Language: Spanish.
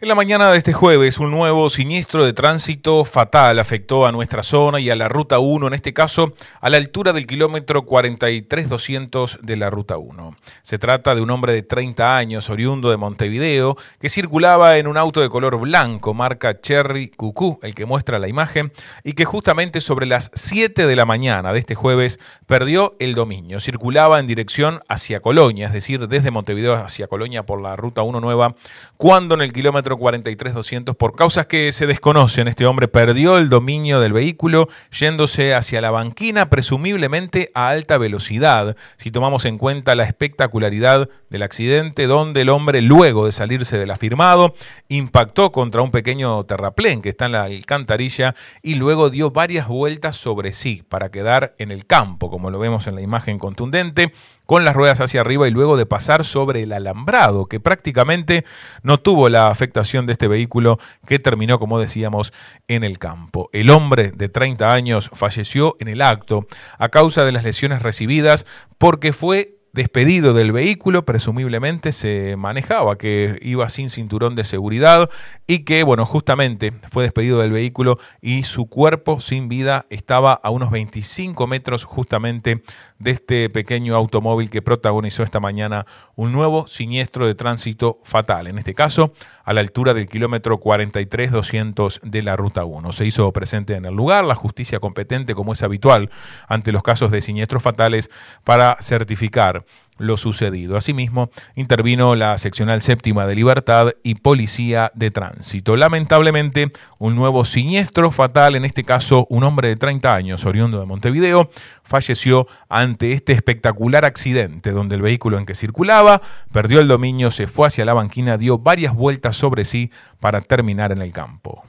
En la mañana de este jueves, un nuevo siniestro de tránsito fatal afectó a nuestra zona y a la Ruta 1, en este caso a la altura del kilómetro 43200 de la Ruta 1. Se trata de un hombre de 30 años, oriundo de Montevideo, que circulaba en un auto de color blanco, marca Cherry Cucú, el que muestra la imagen, y que justamente sobre las 7 de la mañana de este jueves perdió el dominio. Circulaba en dirección hacia Colonia, es decir, desde Montevideo hacia Colonia por la Ruta 1 Nueva, cuando en el kilómetro 43200 por causas que se desconocen. Este hombre perdió el dominio del vehículo yéndose hacia la banquina, presumiblemente a alta velocidad, si tomamos en cuenta la espectacularidad del accidente, donde el hombre, luego de salirse del afirmado, impactó contra un pequeño terraplén que está en la alcantarilla y luego dio varias vueltas sobre sí para quedar en el campo, como lo vemos en la imagen contundente, con las ruedas hacia arriba y luego de pasar sobre el alambrado, que prácticamente no tuvo la afectación de este vehículo que terminó, como decíamos, en el campo. El hombre de 30 años falleció en el acto a causa de las lesiones recibidas porque fue despedido del vehículo, presumiblemente se manejaba que iba sin cinturón de seguridad y que, bueno, justamente fue despedido del vehículo y su cuerpo sin vida estaba a unos 25 metros justamente de este pequeño automóvil que protagonizó esta mañana un nuevo siniestro de tránsito fatal, en este caso a la altura del kilómetro 43-200 de la Ruta 1. Se hizo presente en el lugar la justicia competente, como es habitual ante los casos de siniestros fatales, para certificar lo sucedido. Asimismo, intervino la seccional séptima de Libertad y Policía de Tránsito. Lamentablemente, un nuevo siniestro fatal, en este caso un hombre de 30 años, oriundo de Montevideo, falleció ante este espectacular accidente donde el vehículo en que circulaba perdió el dominio, se fue hacia la banquina, dio varias vueltas sobre sí para terminar en el campo.